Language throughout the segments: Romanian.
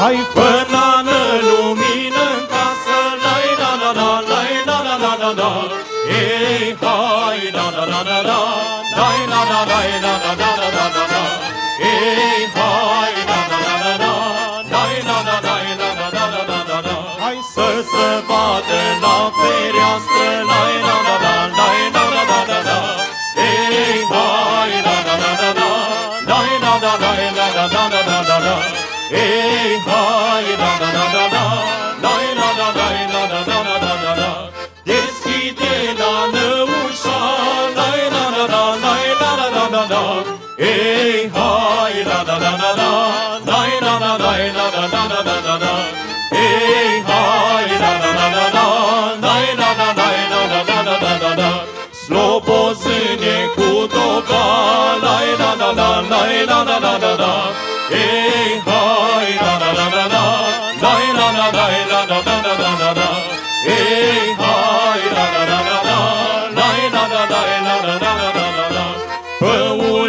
Haifa da da da da, dai da da dai da da da da da da da, hey hoy da da da da da, dai da da dai da da da da da da da. Hai să se vadă la fereastră, dai da da da, dai da da da da da, hey hoy da da da da da, dai da da dai da da da da da da da, hey hoy da da da da da, dai da da dai da da da da da. えいはいらだだだらないらだないらだらだだだらえいはいらだだだらないらだないらだだらだだだスローポーズに行とかないらだだないらだだだらえい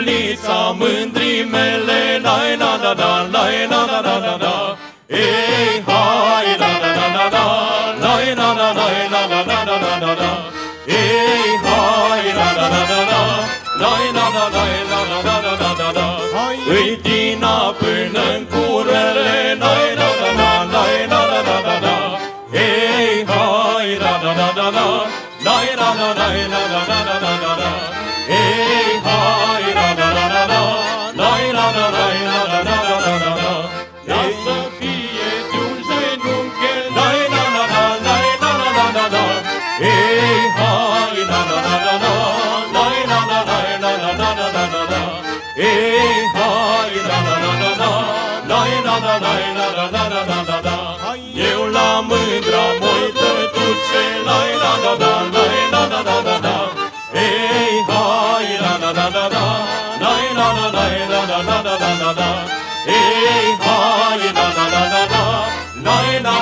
ulița mândrii mele, la la la la la la la la la la. Ei, hai, la la la la la, la la la la la la la la la la la. Ei, hai, la la la la la, la la la la la la la la la la la. Îi tina până-n curele, la la la la la la la la la la. Ei, hai, la la la la la, la la la la la la la la la la la. Ei, hai, Eu la mândra moi tătuce, lai la da da, lai la da da da da. Ei, hai, la da da da da, lai la da da la da da da da da. Ei, hai, la da da da da, lai la